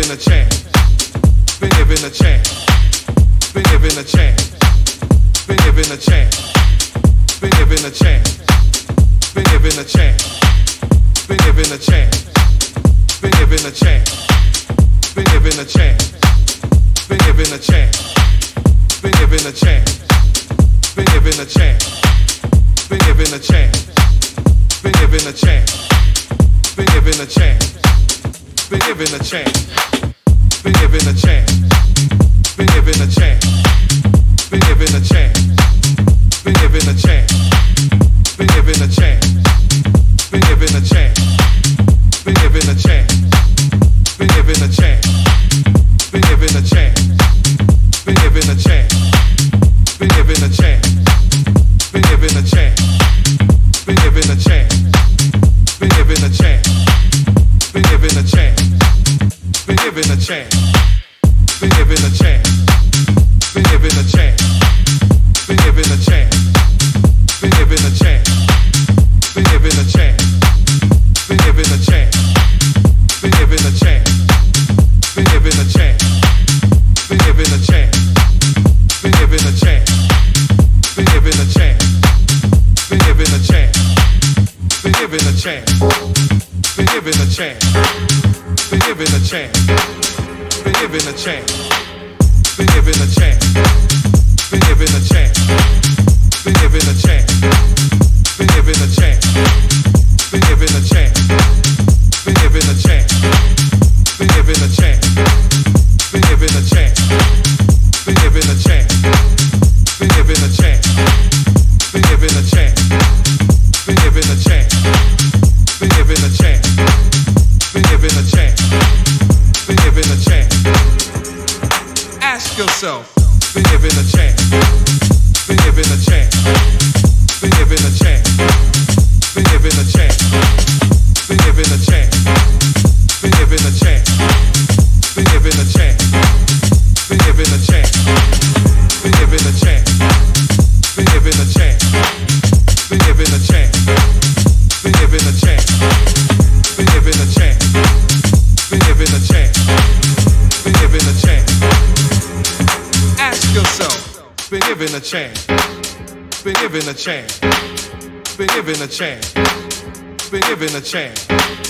given a chance. Been given a chance. Been given a chance. Been given a chance. Been given a chance. Been given a chance. Been given a chance. Been given a chance. Been given a chance. Been given a chance. Been given a chance. Been given a chance. Been given a chance. Been given a chance. Been given a chance. Been given a chance. Been given a chance. Been given a chance. Been given a chance. Given a chance. Been given a chance. Been given a chance. Been given a chance. Been given a chance. Been given a chance. Been given a chance. Been given a chance. Been given a chance. Been given a chance. Been given a chance. Been given a chance. Been given a chance. Been given a chance. Been given a chance. Been given a chance. Been given a chance. Been given a chance. Been given a chance. Ask yourself. Been given a chance. Been given a chance. Given a chance. Been given a chance. Been given a chance. Been given a chance.